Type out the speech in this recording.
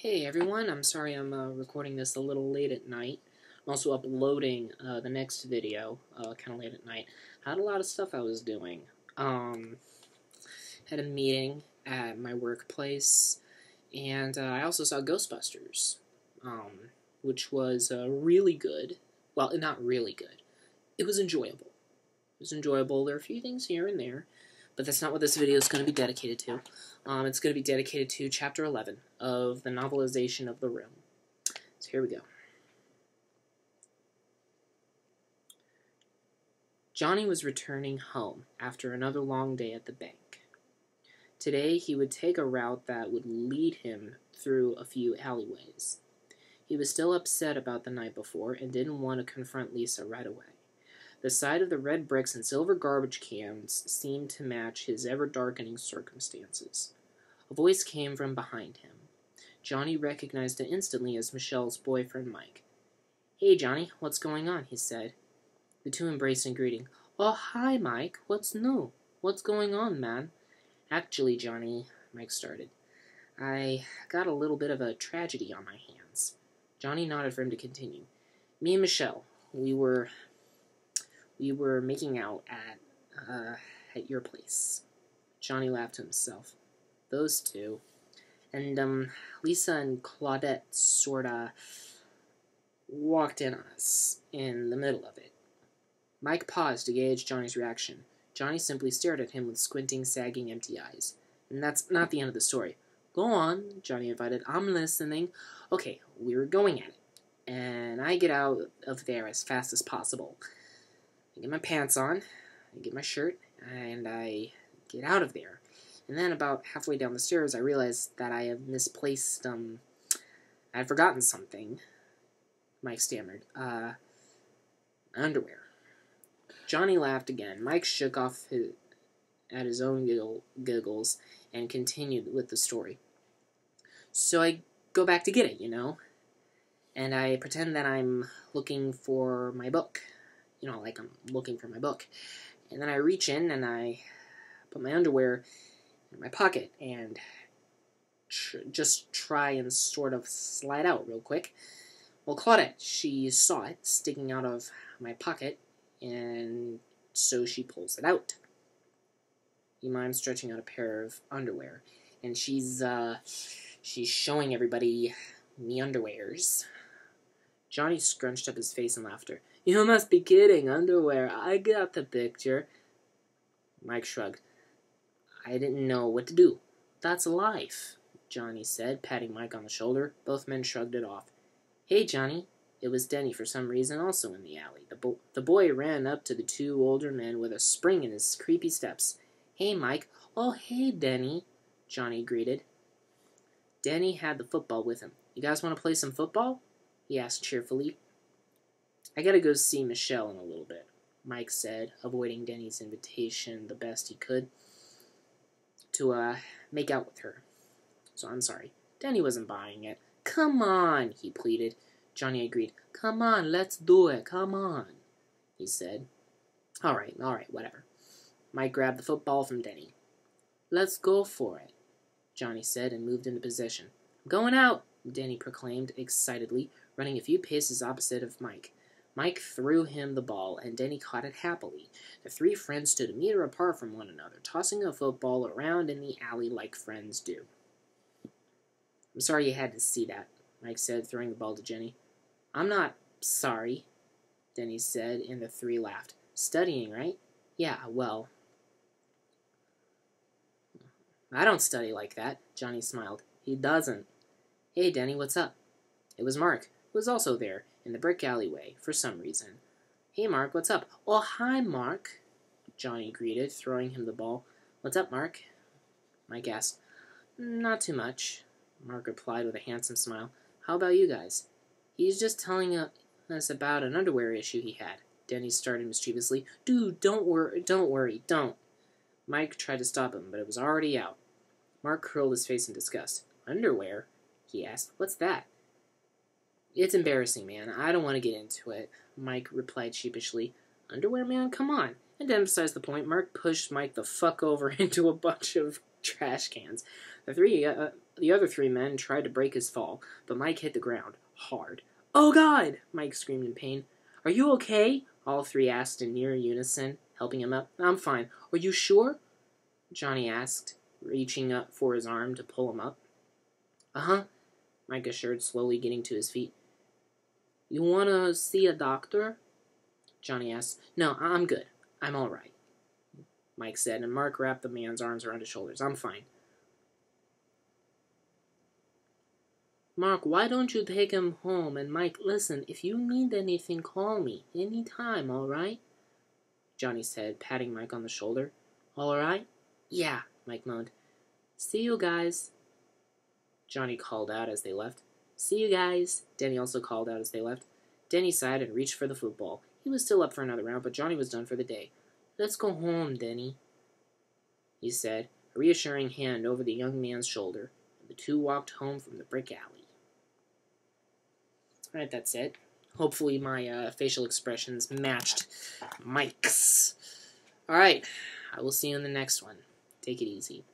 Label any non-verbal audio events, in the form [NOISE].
Hey everyone, I'm sorry I'm uh, recording this a little late at night. I'm also uploading uh, the next video uh, kind of late at night. I Had a lot of stuff I was doing. Um, had a meeting at my workplace, and uh, I also saw Ghostbusters, um, which was uh, really good. Well, not really good. It was enjoyable. It was enjoyable. There are a few things here and there but that's not what this video is going to be dedicated to. Um, it's going to be dedicated to Chapter 11 of the novelization of The Room. So here we go. Johnny was returning home after another long day at the bank. Today he would take a route that would lead him through a few alleyways. He was still upset about the night before and didn't want to confront Lisa right away. The sight of the red bricks and silver garbage cans seemed to match his ever darkening circumstances. A voice came from behind him. Johnny recognized it instantly as Michelle's boyfriend, Mike. Hey, Johnny, what's going on? he said. The two embraced in greeting. Oh, hi, Mike. What's new? What's going on, man? Actually, Johnny, Mike started, I got a little bit of a tragedy on my hands. Johnny nodded for him to continue. Me and Michelle, we were we were making out at uh, at your place. Johnny laughed to himself. Those two. And um, Lisa and Claudette sorta walked in on us in the middle of it. Mike paused to gauge Johnny's reaction. Johnny simply stared at him with squinting, sagging, empty eyes. And that's not the end of the story. Go on, Johnny invited. I'm listening. Okay, we were going at it. And I get out of there as fast as possible. I get my pants on, I get my shirt, and I get out of there. And then about halfway down the stairs, I realize that I have misplaced, um, I had forgotten something. Mike stammered. Uh, underwear. Johnny laughed again. Mike shook off his, at his own giggle, giggles and continued with the story. So I go back to get it, you know, and I pretend that I'm looking for my book you know, like I'm looking for my book. And then I reach in and I put my underwear in my pocket and tr- just try and sort of slide out real quick. Well, Claudette, she saw it sticking out of my pocket, and so she pulls it out. You mind stretching out a pair of underwear, and she's uh, she's showing everybody me underwears. Johnny scrunched up his face in laughter. You must be kidding. Underwear. I got the picture. Mike shrugged. I didn't know what to do. That's life, Johnny said, patting Mike on the shoulder. Both men shrugged it off. Hey, Johnny. It was Denny for some reason also in the alley. The, bo- the boy ran up to the two older men with a spring in his creepy steps. Hey, Mike. Oh, hey, Denny, Johnny greeted. Denny had the football with him. You guys want to play some football? he asked cheerfully. I gotta go see Michelle in a little bit, Mike said, avoiding Denny's invitation the best he could to, uh, make out with her. So I'm sorry. Denny wasn't buying it. Come on, he pleaded. Johnny agreed. Come on, let's do it. Come on, he said. All right, all right, whatever. Mike grabbed the football from Denny. Let's go for it, Johnny said and moved into position. I'm going out, Denny proclaimed excitedly, running a few paces opposite of Mike. Mike threw him the ball, and Denny caught it happily. The three friends stood a meter apart from one another, tossing a football around in the alley like friends do. I'm sorry you had to see that, Mike said, throwing the ball to Jenny. I'm not sorry, Denny said, and the three laughed. Studying, right? Yeah, well. I don't study like that, Johnny smiled. He doesn't. Hey, Denny, what's up? It was Mark, was also there, in the brick alleyway for some reason. Hey, Mark, what's up? Oh, hi, Mark, Johnny greeted, throwing him the ball. What's up, Mark? Mike asked. Not too much, Mark replied with a handsome smile. How about you guys? He's just telling us about an underwear issue he had. Denny started mischievously. Dude, don't worry, don't worry, don't. Mike tried to stop him, but it was already out. Mark curled his face in disgust. Underwear? he asked. What's that? It's embarrassing, man. I don't want to get into it, Mike replied sheepishly. Underwear, man? Come on. And to emphasize the point, Mark pushed Mike the fuck over [LAUGHS] into a bunch of trash cans. The three uh, The other three men tried to break his fall, but Mike hit the ground hard. Oh, God! Mike screamed in pain. Are you okay? All three asked in near unison, helping him up. I'm fine. Are you sure? Johnny asked, reaching up for his arm to pull him up. Uh huh, Mike assured, slowly getting to his feet. You want to see a doctor? Johnny asked. No, I'm good. I'm all right, Mike said, and Mark wrapped the man's arms around his shoulders. I'm fine. Mark, why don't you take him home? And Mike, listen, if you need anything, call me. Any time, all right? Johnny said, patting Mike on the shoulder. All right? Yeah, Mike moaned. See you guys. Johnny called out as they left. See you guys. Denny also called out as they left. Denny sighed and reached for the football. He was still up for another round, but Johnny was done for the day. Let's go home, Denny, he said, a reassuring hand over the young man's shoulder, and the two walked home from the brick alley. Alright, that's it. Hopefully my uh, facial expressions matched Mike's. Alright, I will see you in the next one. Take it easy.